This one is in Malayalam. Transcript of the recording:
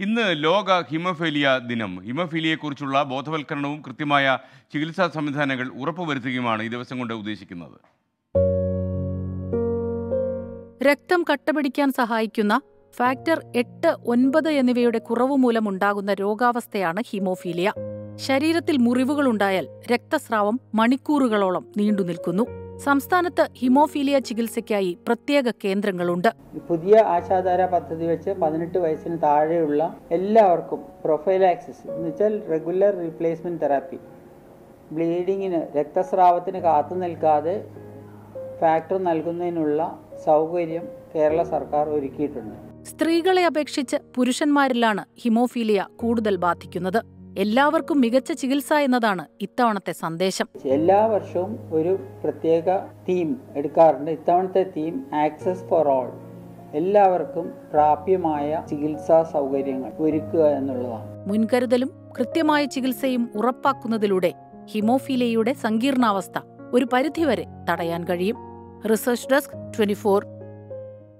ഇന്ന് ലോക ഹിമഫേലിയ ദിനം. ഹിമഫീലിയയെക്കുറിച്ചുള്ള ബോധവൽക്കരണവും കൃത്യമായ ചികിത്സാ സംവിധാനങ്ങൾ ഉറപ്പുവരുത്തുകയുമാണ് ഈ ദിവസം കൊണ്ട് ഉദ്ദേശിക്കുന്നത്. രക്തം കട്ടപിടിക്കാൻ സഹായിക്കുന്ന ഫാക്ടർ എട്ട് ഒൻപത് എന്നിവയുടെ കുറവ് മൂലമുണ്ടാകുന്ന രോഗാവസ്ഥയാണ് ഹീമോഫീലിയ. ശരീരത്തിൽ മുറിവുകളുണ്ടായാൽ രക്തസ്രാവം മണിക്കൂറുകളോളം നീണ്ടുനിൽക്കുന്നു സംസ്ഥാനത്ത് ഹിമോഫീലിയ ചികിത്സയ്ക്കായി പ്രത്യേക കേന്ദ്രങ്ങളുണ്ട്. പുതിയ ആശാധാര പദ്ധതി വെച്ച് പതിനെട്ട് വയസ്സിന് താഴെയുള്ള എല്ലാവർക്കും പ്രൊഫൈലാക്സിസ് എന്ന് വെച്ചാൽ റെഗുലർ റീപ്ലേസ്മെന്റ് തെറാപ്പി. ബ്ലീഡിങ്ങിന് രക്തസ്രാവത്തിന് കാത്തു നിൽക്കാതെ ഫാക്ടർ നൽകുന്നതിനുള്ള സൗകര്യം കേരള സർക്കാർ ഒരുക്കിയിട്ടുണ്ട്. സ്ത്രീകളെ അപേക്ഷിച്ച് പുരുഷന്മാരിലാണ് ഹിമോഫീലിയ കൂടുതൽ ബാധിക്കുന്നത്. എല്ലാവർക്കും മികച്ച ചികിത്സ എന്നതാണ് ഇത്തവണത്തെ സന്ദേശം. എല്ലാ വർഷവും ഒരു പ്രത്യേക തീം എടുക്കാറുണ്ട്. ഇത്തവണത്തെ തീം ആക്സസ് ഫോർ ഓൾ എല്ലാവർക്കും പ്രാപ്യമായ ചികിത്സാ സൗകര്യങ്ങൾ ഒരുക്കുക എന്നുള്ളതാണ്. മുൻകരുതലും കൃത്യമായ ചികിത്സയും ഉറപ്പാക്കുന്നതിലൂടെ ഹിമോഫീലിയയുടെ സങ്കീർണാവസ്ഥ ഒരു പരിധിവരെ തടയാൻ കഴിയും. Research desk twenty